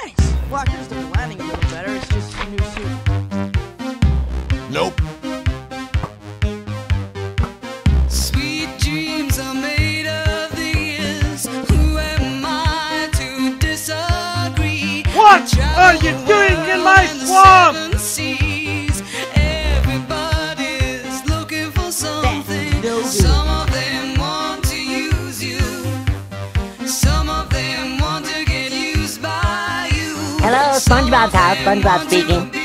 Thanks. Well, I could have the landing a little better. It's just a new suit. Nope. Sweet dreams are made of these. Who am I to disagree? What are you doing in my swamp? Seven seas. Everybody's looking for something. no good. Some फात हा पन्ध बिज